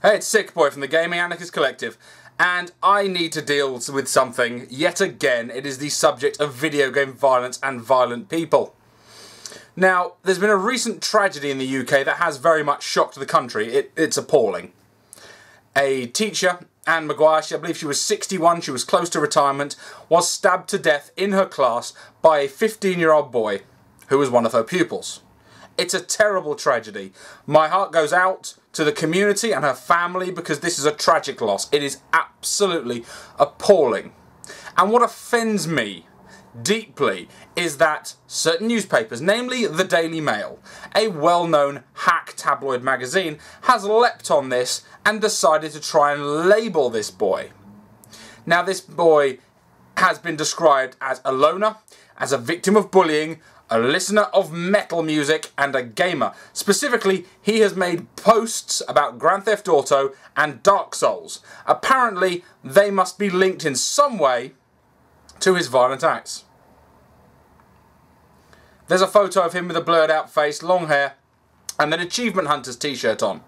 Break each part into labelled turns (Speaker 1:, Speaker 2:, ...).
Speaker 1: Hey, it's SickBoy from the Gaming Anarchist Collective, and I need to deal with something yet again. It is the subject of video game violence and violent people. Now, there's been a recent tragedy in the UK that has very much shocked the country. It, it's appalling. A teacher, Ann Maguire, she, I believe she was 61, she was close to retirement, was stabbed to death in her class by a 15 year old boy who was one of her pupils. It's a terrible tragedy. My heart goes out to the community and her family because this is a tragic loss. It is absolutely appalling. And what offends me deeply is that certain newspapers, namely the Daily Mail, a well-known hack tabloid magazine, has leapt on this and decided to try and label this boy. Now this boy has been described as a loner, as a victim of bullying, a listener of metal music, and a gamer. Specifically, he has made posts about Grand Theft Auto and Dark Souls. Apparently, they must be linked in some way to his violent acts. There's a photo of him with a blurred out face, long hair, and an Achievement Hunters t-shirt on.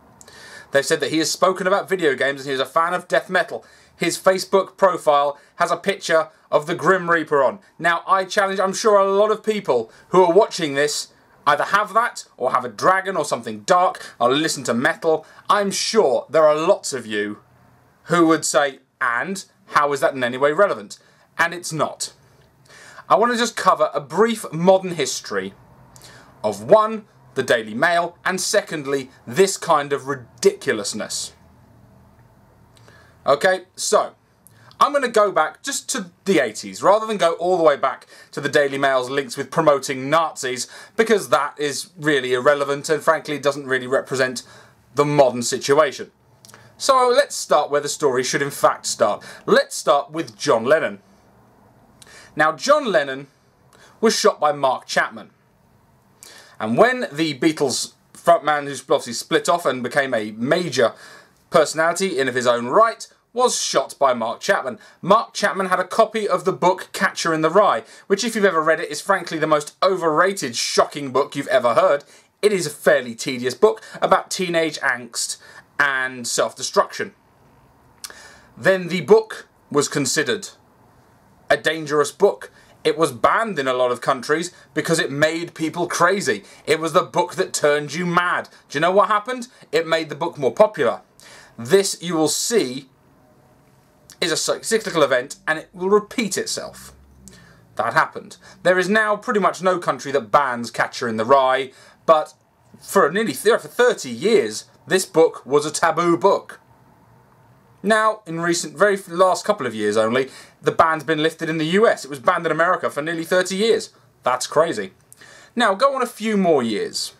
Speaker 1: They've said that he has spoken about video games and he is a fan of death metal. His Facebook profile has a picture of the Grim Reaper on. Now, I challenge, I'm sure a lot of people who are watching this either have that or have a dragon or something dark or listen to metal. I'm sure there are lots of you who would say, and how is that in any way relevant? And it's not. I want to just cover a brief modern history of one, the Daily Mail, and secondly, this kind of ridiculousness. Okay, so I'm going to go back just to the 80s rather than go all the way back to the Daily Mail's links with promoting Nazis because that is really irrelevant and frankly doesn't really represent the modern situation. So let's start where the story should in fact start. Let's start with John Lennon. Now John Lennon was shot by Mark Chapman. And when the Beatles frontman who's obviously split off and became a major personality in of his own right was shot by Mark Chapman. Mark Chapman had a copy of the book Catcher in the Rye, which if you've ever read it is frankly the most overrated, shocking book you've ever heard. It is a fairly tedious book about teenage angst and self-destruction. Then the book was considered a dangerous book. It was banned in a lot of countries because it made people crazy. It was the book that turned you mad. Do you know what happened? It made the book more popular. This, you will see, is a cyclical event and it will repeat itself. That happened. There is now pretty much no country that bans Catcher in the Rye, but for nearly for 30 years, this book was a taboo book. Now, in recent, very last couple of years only, the ban's been lifted in the US. It was banned in America for nearly 30 years. That's crazy. Now, go on a few more years.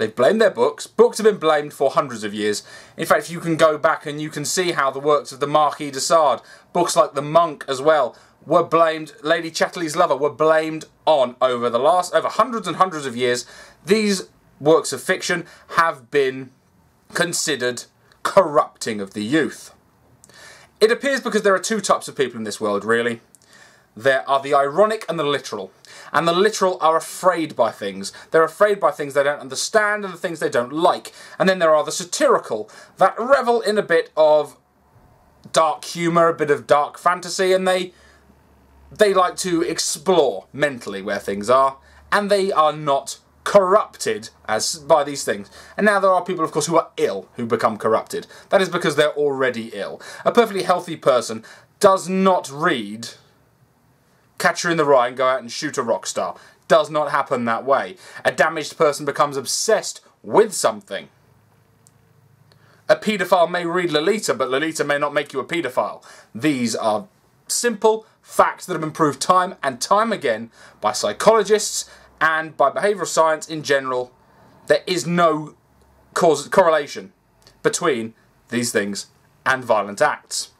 Speaker 1: They've blamed their books. Books have been blamed for hundreds of years. In fact, you can go back and you can see how the works of the Marquis de Sade, books like The Monk as well, were blamed, Lady Chatterley's Lover, were blamed on over the last, over hundreds and hundreds of years. These works of fiction have been considered corrupting of the youth. It appears because there are two types of people in this world, really. There are the ironic and the literal. And the literal are afraid by things. They're afraid by things they don't understand and the things they don't like. And then there are the satirical that revel in a bit of dark humour, a bit of dark fantasy, and they they like to explore mentally where things are, and they are not corrupted as by these things. And now there are people, of course, who are ill who become corrupted. That is because they're already ill. A perfectly healthy person does not read Catcher in the Rye and go out and shoot a rock star. Does not happen that way. A damaged person becomes obsessed with something. A paedophile may read Lolita, but Lolita may not make you a paedophile. These are simple facts that have been proved time and time again by psychologists and by behavioural science in general. There is no cause correlation between these things and violent acts.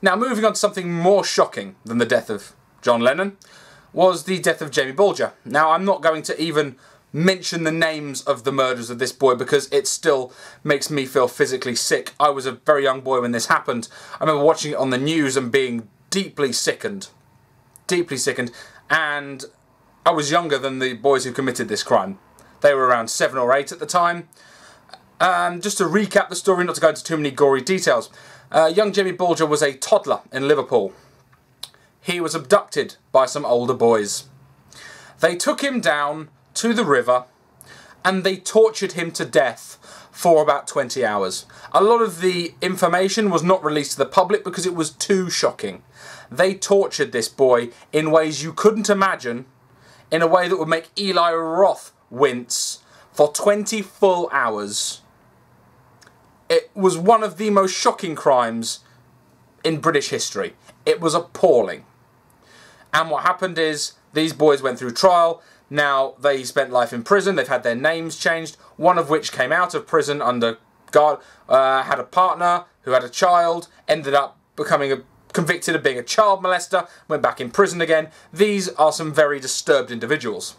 Speaker 1: Now, moving on to something more shocking than the death of John Lennon, was the death of Jamie Bulger. Now, I'm not going to even mention the names of the murders of this boy because it still makes me feel physically sick. I was a very young boy when this happened. I remember watching it on the news and being deeply sickened. Deeply sickened. And I was younger than the boys who committed this crime. They were around seven or eight at the time. Um, just to recap the story, not to go into too many gory details. Uh, young Jamie Bulger was a toddler in Liverpool. He was abducted by some older boys. They took him down to the river and they tortured him to death for about 20 hours. A lot of the information was not released to the public because it was too shocking. They tortured this boy in ways you couldn't imagine, in a way that would make Eli Roth wince for 20 full hours. It was one of the most shocking crimes in British history. It was appalling. And what happened is these boys went through trial. Now they spent life in prison. They've had their names changed. One of which came out of prison under guard, uh, had a partner who had a child, ended up becoming a convicted of being a child molester, went back in prison again. These are some very disturbed individuals.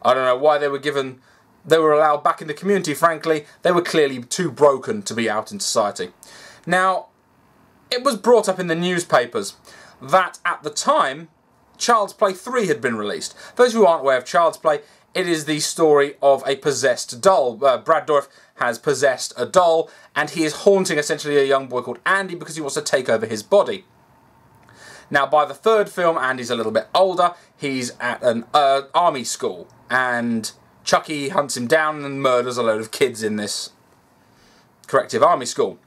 Speaker 1: I don't know why they were given, they were allowed back in the community, frankly. They were clearly too broken to be out in society. Now, it was brought up in the newspapers that at the time, Child's Play 3 had been released. Those who aren't aware of Child's Play, it is the story of a possessed doll. Uh, Brad Dourif has possessed a doll, and he is haunting essentially a young boy called Andy because he wants to take over his body. Now, by the third film, Andy's a little bit older. He's at an uh, army school, and Chucky hunts him down and murders a load of kids in this corrective army school.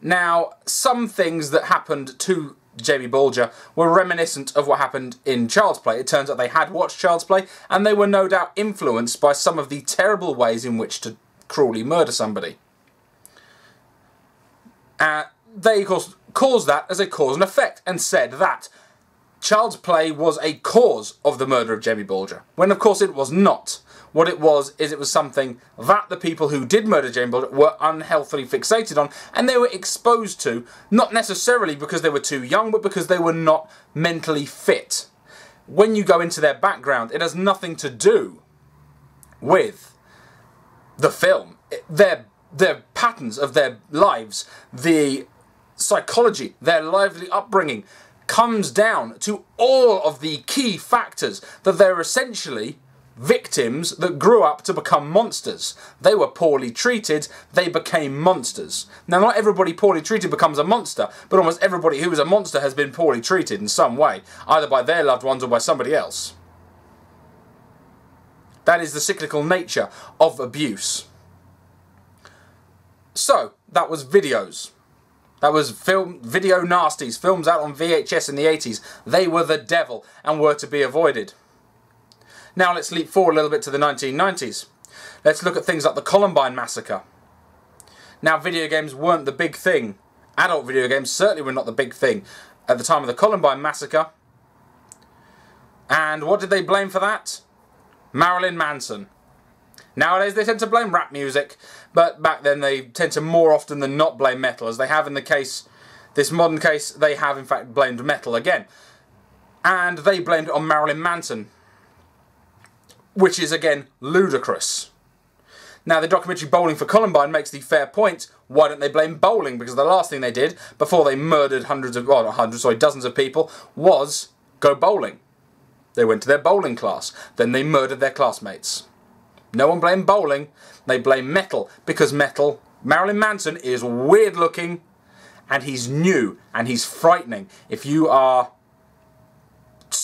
Speaker 1: Now, some things that happened to Jamie Bulger were reminiscent of what happened in Child's Play. It turns out they had watched Child's Play, and they were no doubt influenced by some of the terrible ways in which to cruelly murder somebody. Uh, they, course, caused that as a cause and effect and said that Child's Play was a cause of the murder of Jamie Bulger, when of course it was not. What it was is it was something that the people who did murder Jane Bulger were unhealthily fixated on and they were exposed to, not necessarily because they were too young, but because they were not mentally fit. When you go into their background, it has nothing to do with the film. Their, their patterns of their lives, the psychology, their lively upbringing, comes down to all of the key factors that they're essentially victims that grew up to become monsters. They were poorly treated, they became monsters. Now, not everybody poorly treated becomes a monster, but almost everybody who is a monster has been poorly treated in some way, either by their loved ones or by somebody else. That is the cyclical nature of abuse. So, that was videos. That was film, video nasties, films out on VHS in the 80s. They were the devil and were to be avoided. Now let's leap forward a little bit to the 1990s. Let's look at things like the Columbine Massacre. Now video games weren't the big thing. Adult video games certainly were not the big thing at the time of the Columbine Massacre. And what did they blame for that? Marilyn Manson. Nowadays they tend to blame rap music, but back then they tend to more often than not blame metal, as they have in the case, this modern case, they have in fact blamed metal again. And they blamed it on Marilyn Manson, which is again ludicrous. Now, the documentary Bowling for Columbine makes the fair point. Why don't they blame bowling? Because the last thing they did before they murdered hundreds of, well, not hundreds, sorry, dozens of people was go bowling. They went to their bowling class. Then they murdered their classmates. No one blamed bowling. They blame metal because metal, Marilyn Manson is weird looking and he's new and he's frightening. If you are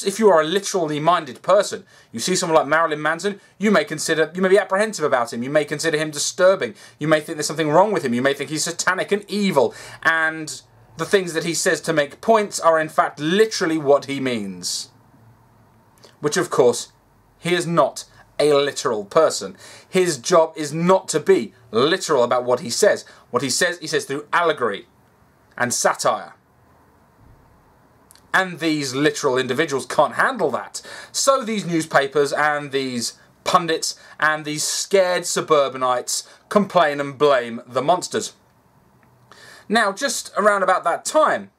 Speaker 1: if you are a literally minded person, you see someone like Marilyn Manson, you may consider, you may be apprehensive about him. You may consider him disturbing. You may think there's something wrong with him. You may think he's satanic and evil. And the things that he says to make points are in fact literally what he means. Which of course, he is not a literal person. His job is not to be literal about what he says. What he says, he says through allegory and satire. And these literal individuals can't handle that. So these newspapers and these pundits and these scared suburbanites complain and blame the monsters. Now, just around about that time,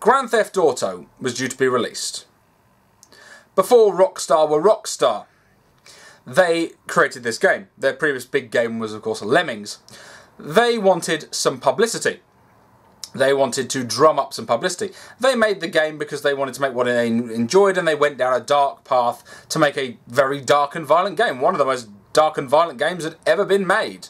Speaker 1: Grand Theft Auto was due to be released. Before Rockstar were Rockstar, they created this game. Their previous big game was, of course, Lemmings. They wanted some publicity. They wanted to drum up some publicity. They made the game because they wanted to make what they enjoyed and they went down a dark path to make a very dark and violent game. One of the most dark and violent games that ever been made.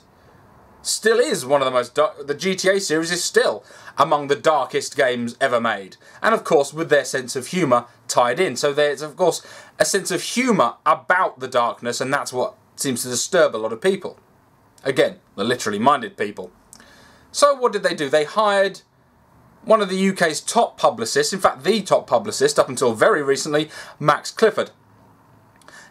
Speaker 1: still is one of the most dark, the GTA series is still among the darkest games ever made. And of course with their sense of humour tied in. So there's of course a sense of humour about the darkness and that's what seems to disturb a lot of people. Again, the literally minded people. So what did they do? They hired one of the UK's top publicists, in fact the top publicist up until very recently, Max Clifford.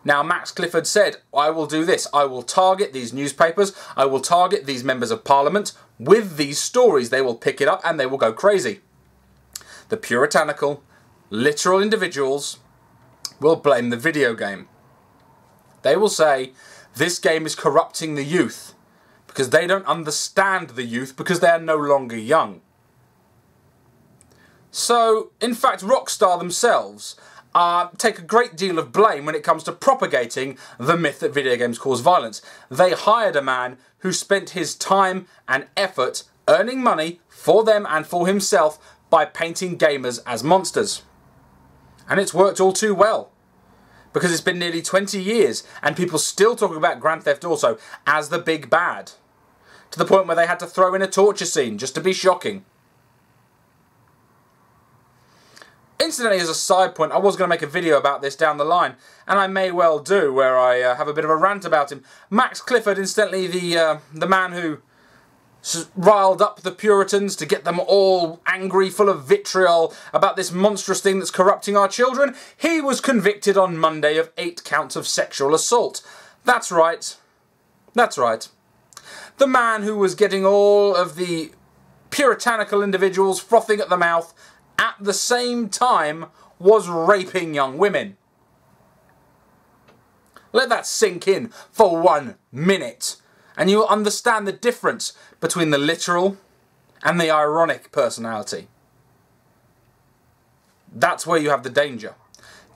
Speaker 1: Now Max Clifford said, I will do this, I will target these newspapers, I will target these members of parliament with these stories. They will pick it up and they will go crazy. The puritanical, literal individuals will blame the video game. They will say, this game is corrupting the youth because they don't understand the youth because they are no longer young. So, in fact, Rockstar themselves uh, take a great deal of blame when it comes to propagating the myth that video games cause violence. They hired a man who spent his time and effort earning money for them and for himself by painting gamers as monsters. And it's worked all too well. Because it's been nearly 20 years and people still talk about Grand Theft Auto as the big bad. To the point where they had to throw in a torture scene just to be shocking. Incidentally, as a side point, I was going to make a video about this down the line, and I may well do, where I uh, have a bit of a rant about him. Max Clifford, incidentally, the uh, the man who riled up the Puritans to get them all angry, full of vitriol about this monstrous thing that's corrupting our children, he was convicted on Monday of eight counts of sexual assault. That's right. That's right. The man who was getting all of the puritanical individuals frothing at the mouth at the same time was raping young women. Let that sink in for one minute and you'll understand the difference between the literal and the ironic personality. That's where you have the danger.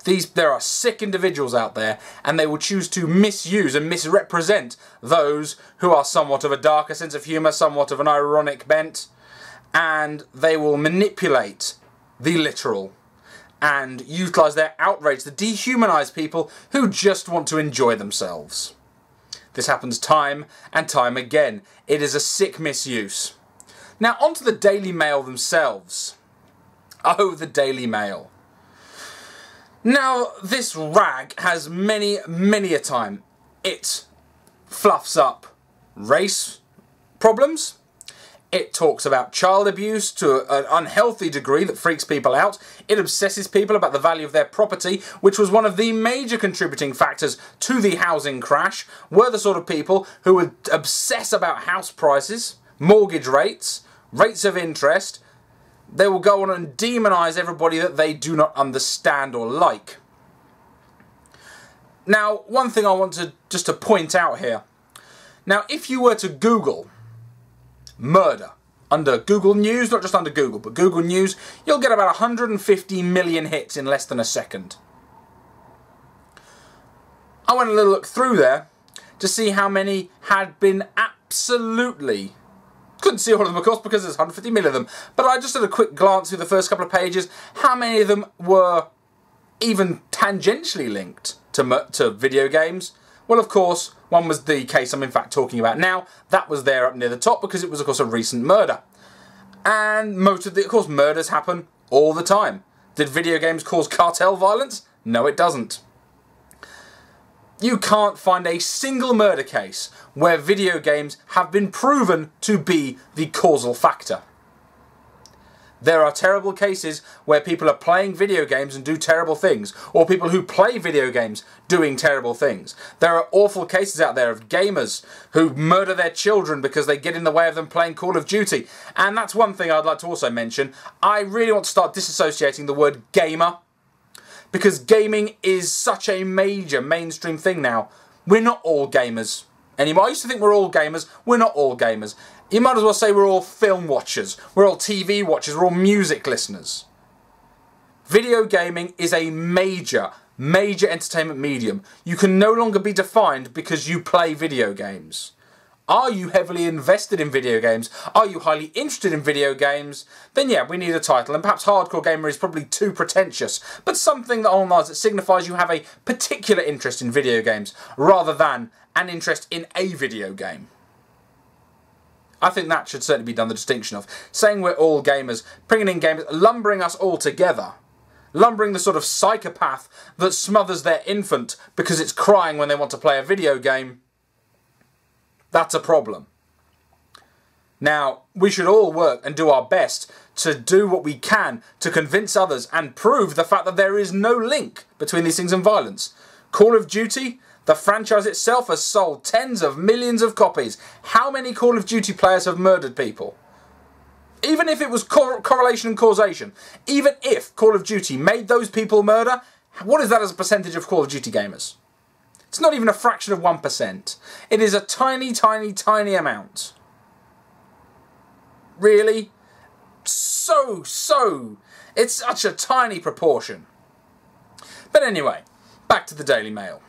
Speaker 1: These, there are sick individuals out there and they will choose to misuse and misrepresent those who are somewhat of a darker sense of humour, somewhat of an ironic bent, and they will manipulate the literal, and utilise their outrage to dehumanise people who just want to enjoy themselves. This happens time and time again. It is a sick misuse. Now, onto the Daily Mail themselves. Oh, the Daily Mail. Now, this rag has many, many a time. It fluffs up race problems, it talks about child abuse to an unhealthy degree that freaks people out. It obsesses people about the value of their property, which was one of the major contributing factors to the housing crash, were the sort of people who would obsess about house prices, mortgage rates, rates of interest. They will go on and demonise everybody that they do not understand or like. Now, one thing I want to just to point out here. Now, if you were to Google murder. Under Google News, not just under Google, but Google News, you'll get about 150 million hits in less than a second. I went a little look through there to see how many had been absolutely couldn't see all of them, of course, because there's 150 million of them. But I just had a quick glance through the first couple of pages. How many of them were even tangentially linked to to video games? Well, of course, one was the case I'm in fact talking about now. That was there up near the top because it was, of course, a recent murder. And most of the, of course, murders happen all the time. Did video games cause cartel violence? No, it doesn't. You can't find a single murder case where video games have been proven to be the causal factor. There are terrible cases where people are playing video games and do terrible things, or people who play video games doing terrible things. There are awful cases out there of gamers who murder their children because they get in the way of them playing Call of Duty. And that's one thing I'd like to also mention. I really want to start disassociating the word gamer because gaming is such a major mainstream thing now. We're not all gamers anymore. I used to think we're all gamers. We're not all gamers. You might as well say we're all film watchers, we're all TV watchers, we're all music listeners. Video gaming is a major, major entertainment medium. You can no longer be defined because you play video games. Are you heavily invested in video games? Are you highly interested in video games? Then yeah, we need a title, and perhaps hardcore gamer is probably too pretentious, but something that that signifies you have a particular interest in video games, rather than an interest in a video game. I think that should certainly be done, the distinction of saying we're all gamers, bringing in gamers, lumbering us all together. Lumbering the sort of psychopath that smothers their infant because it's crying when they want to play a video game. That's a problem. Now, we should all work and do our best to do what we can to convince others and prove the fact that there is no link between these things and violence. Call of Duty, the franchise itself has sold tens of millions of copies. How many Call of Duty players have murdered people? Even if it was cor correlation and causation, even if Call of Duty made those people murder, what is that as a percentage of Call of Duty gamers? It's not even a fraction of 1%. It is a tiny, tiny, tiny amount. Really? So, so. It's such a tiny proportion. But anyway, back to the Daily Mail.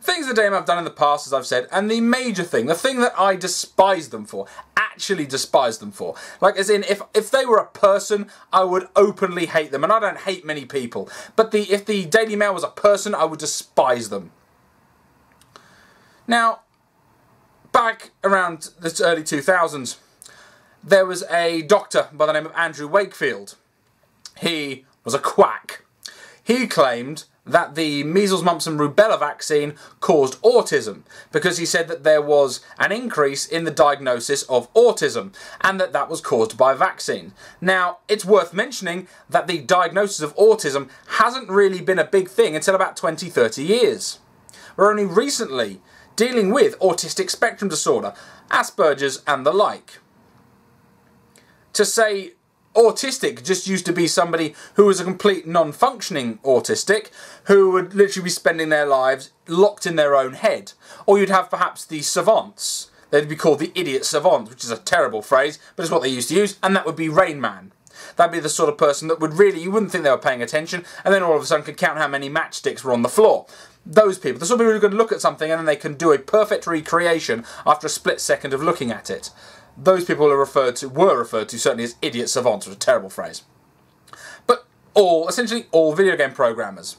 Speaker 1: Things the Daily Mail have done in the past, as I've said, and the major thing, the thing that I despise them for, actually despise them for. Like, as in, if if they were a person, I would openly hate them, and I don't hate many people. But the if the Daily Mail was a person, I would despise them. Now, back around the early 2000s, there was a doctor by the name of Andrew Wakefield. He was a quack. He claimed that the measles, mumps and rubella vaccine caused autism because he said that there was an increase in the diagnosis of autism and that that was caused by vaccine. Now, it's worth mentioning that the diagnosis of autism hasn't really been a big thing until about 20, 30 years. We're only recently dealing with autistic spectrum disorder, Asperger's and the like to say autistic just used to be somebody who was a complete non-functioning autistic who would literally be spending their lives locked in their own head. Or you'd have perhaps the savants. They'd be called the idiot savants, which is a terrible phrase, but it's what they used to use, and that would be Rain Man. That'd be the sort of person that would really, you wouldn't think they were paying attention, and then all of a sudden could count how many matchsticks were on the floor. Those people, the sort of people who can look at something and then they can do a perfect recreation after a split second of looking at it those people are referred to were referred to certainly as idiot savants, which is a terrible phrase. But all, essentially all video game programmers,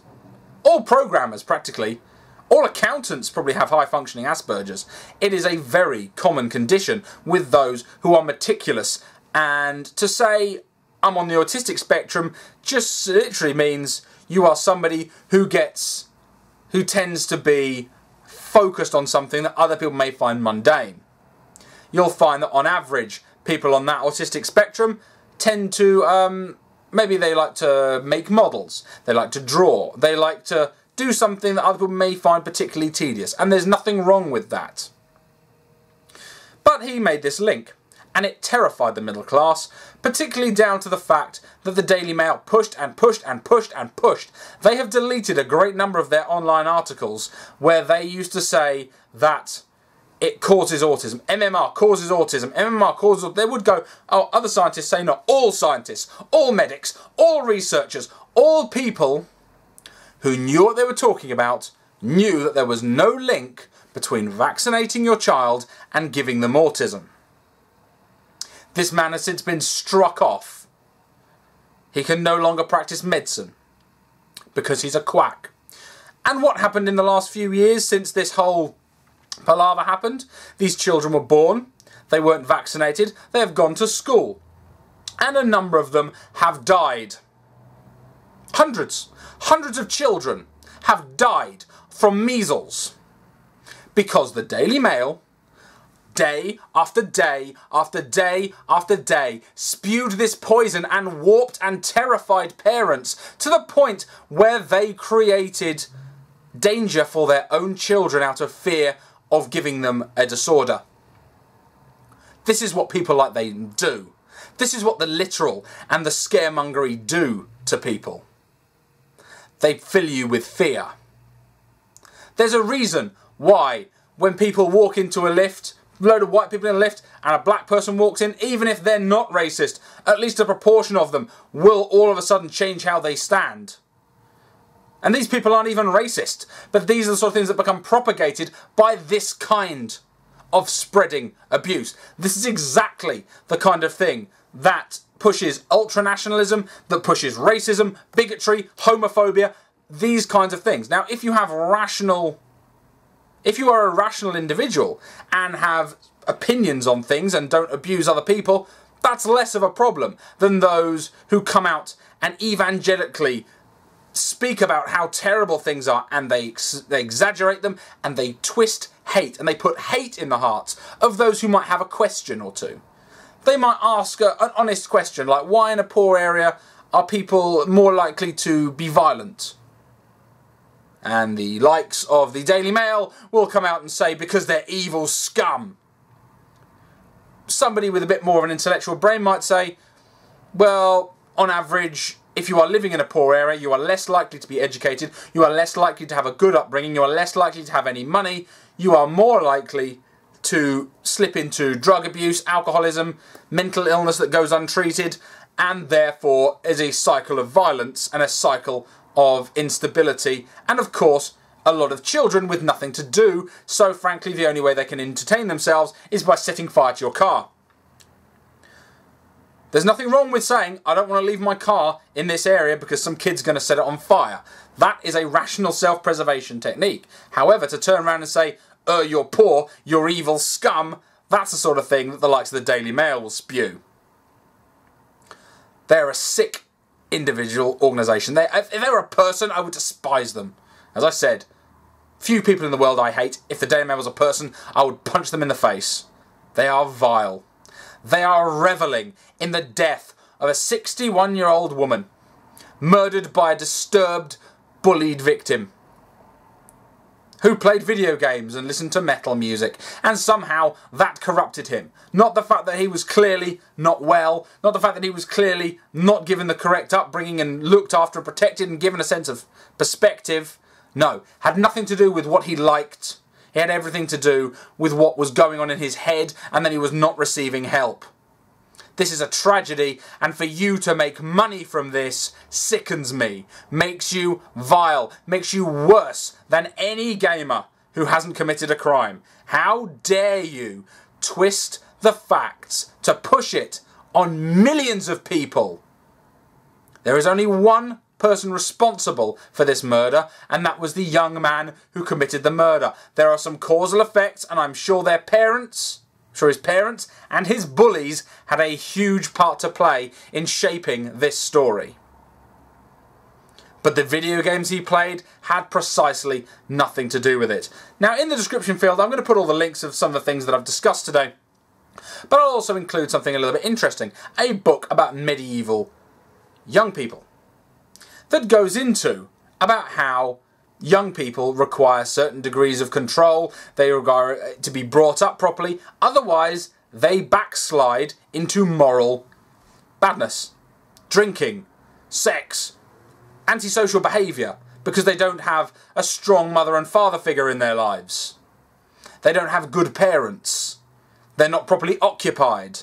Speaker 1: all programmers practically, all accountants probably have high functioning Asperger's. It is a very common condition with those who are meticulous and to say I'm on the autistic spectrum just literally means you are somebody who gets, who tends to be focused on something that other people may find mundane you'll find that on average, people on that autistic spectrum tend to, um, maybe they like to make models, they like to draw, they like to do something that other people may find particularly tedious, and there's nothing wrong with that. But he made this link, and it terrified the middle class, particularly down to the fact that the Daily Mail pushed and pushed and pushed and pushed. They have deleted a great number of their online articles where they used to say that it causes autism. MMR causes autism. MMR causes. They would go. Oh, other scientists say not. All scientists, all medics, all researchers, all people who knew what they were talking about knew that there was no link between vaccinating your child and giving them autism. This man has since been struck off. He can no longer practice medicine because he's a quack. And what happened in the last few years since this whole palaver happened. These children were born, they weren't vaccinated, they have gone to school. And a number of them have died. Hundreds, hundreds of children have died from measles because the Daily Mail, day after day after day after day, spewed this poison and warped and terrified parents to the point where they created danger for their own children out of fear of giving them a disorder. This is what people like they do. This is what the literal and the scaremongery do to people. They fill you with fear. There's a reason why when people walk into a lift, load of white people in a lift, and a black person walks in, even if they're not racist, at least a proportion of them will all of a sudden change how they stand. And these people aren't even racist, but these are the sort of things that become propagated by this kind of spreading abuse. This is exactly the kind of thing that pushes ultranationalism, that pushes racism, bigotry, homophobia, these kinds of things. Now, if you have rational, if you are a rational individual and have opinions on things and don't abuse other people, that's less of a problem than those who come out and evangelically speak about how terrible things are and they, ex- they exaggerate them and they twist hate and they put hate in the hearts of those who might have a question or two. They might ask a, an honest question like, why in a poor area are people more likely to be violent? And the likes of the Daily Mail will come out and say, because they're evil scum. Somebody with a bit more of an intellectual brain might say, well, on average, if you are living in a poor area, you are less likely to be educated, you are less likely to have a good upbringing, you are less likely to have any money, you are more likely to slip into drug abuse, alcoholism, mental illness that goes untreated, and therefore is a cycle of violence and a cycle of instability, and of course, a lot of children with nothing to do, so frankly, the only way they can entertain themselves is by setting fire to your car. There's nothing wrong with saying, I don't want to leave my car in this area because some kid's going to set it on fire. That is a rational self preservation technique. However, to turn around and say, uh, you're poor, you're evil scum, that's the sort of thing that the likes of the Daily Mail will spew. They're a sick individual organisation. If they were a person, I would despise them. As I said, few people in the world I hate. If the Daily Mail was a person, I would punch them in the face. They are vile. They are revelling in the death of a 61 year old woman murdered by a disturbed, bullied victim who played video games and listened to metal music, and somehow that corrupted him. Not the fact that he was clearly not well, not the fact that he was clearly not given the correct upbringing and looked after and protected and given a sense of perspective. No, had nothing to do with what he liked it had everything to do with what was going on in his head and that he was not receiving help. This is a tragedy, and for you to make money from this sickens me, makes you vile, makes you worse than any gamer who hasn't committed a crime. How dare you twist the facts to push it on millions of people? There is only one person responsible for this murder, and that was the young man who committed the murder. There are some causal effects, and I'm sure their parents, I'm sure his parents and his bullies had a huge part to play in shaping this story. But the video games he played had precisely nothing to do with it. Now, in the description field, I'm going to put all the links of some of the things that I've discussed today. But I'll also include something a little bit interesting a book about medieval young people that goes into about how young people require certain degrees of control, they require to be brought up properly, otherwise they backslide into moral badness, drinking, sex, antisocial behaviour, because they don't have a strong mother and father figure in their lives. They don't have good parents. They're not properly occupied.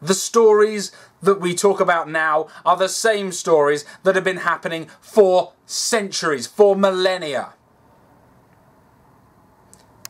Speaker 1: The stories that we talk about now are the same stories that have been happening for centuries, for millennia.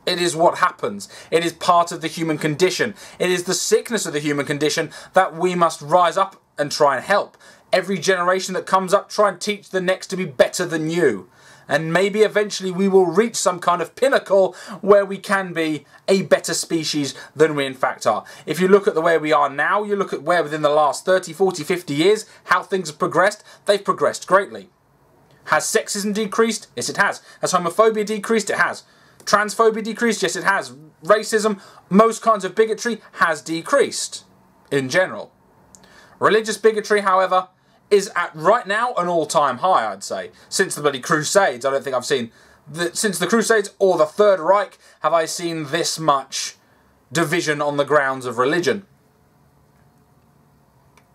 Speaker 1: It is what happens. It is part of the human condition. It is the sickness of the human condition that we must rise up and try and help. Every generation that comes up, try and teach the next to be better than you and maybe eventually we will reach some kind of pinnacle where we can be a better species than we in fact are. If you look at the way we are now, you look at where within the last 30, 40, 50 years, how things have progressed, they've progressed greatly. Has sexism decreased? Yes, it has. Has homophobia decreased? It has. Transphobia decreased? Yes, it has. Racism, most kinds of bigotry has decreased in general. Religious bigotry, however, is at right now an all-time high, I'd say. Since the bloody Crusades, I don't think I've seen the, since the Crusades or the Third Reich have I seen this much division on the grounds of religion.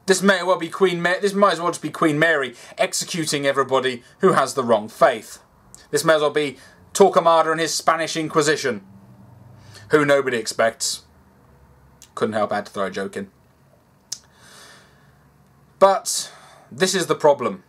Speaker 1: This may well be Queen Mary. This might as well just be Queen Mary executing everybody who has the wrong faith. This may as well be Torquemada and his Spanish Inquisition, who nobody expects. Couldn't help but to throw a joke in. But this is the problem.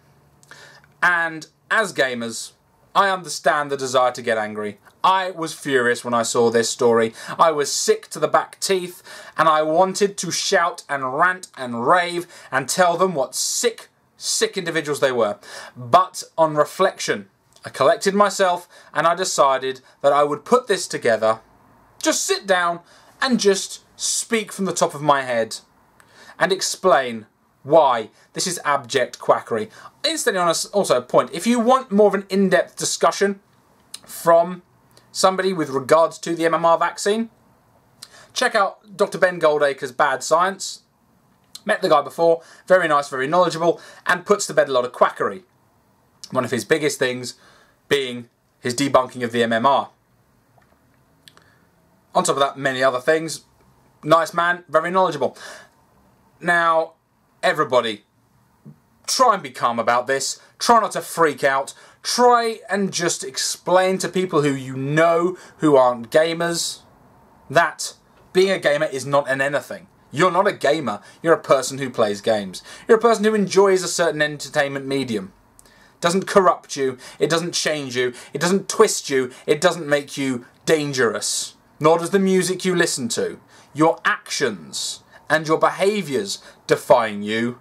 Speaker 1: And as gamers, I understand the desire to get angry. I was furious when I saw this story. I was sick to the back teeth, and I wanted to shout and rant and rave and tell them what sick, sick individuals they were. But on reflection, I collected myself and I decided that I would put this together just sit down and just speak from the top of my head and explain why this is abject quackery. Instantly on a, also a point, if you want more of an in-depth discussion from somebody with regards to the MMR vaccine, check out Dr. Ben Goldacre's Bad Science. Met the guy before, very nice, very knowledgeable, and puts to bed a lot of quackery. One of his biggest things being his debunking of the MMR. On top of that, many other things. Nice man, very knowledgeable. Now, everybody, try and be calm about this. Try not to freak out. Try and just explain to people who you know who aren't gamers that being a gamer is not an anything. You're not a gamer, you're a person who plays games. You're a person who enjoys a certain entertainment medium. It doesn't corrupt you, it doesn't change you, it doesn't twist you, it doesn't make you dangerous. Nor does the music you listen to. Your actions and your behaviours define you,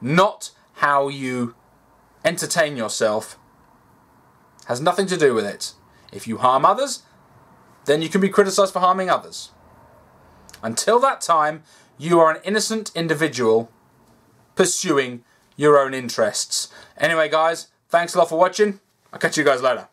Speaker 1: not how you entertain yourself. Has nothing to do with it. If you harm others, then you can be criticised for harming others. Until that time, you are an innocent individual pursuing your own interests. Anyway, guys, thanks a lot for watching. I'll catch you guys later.